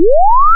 you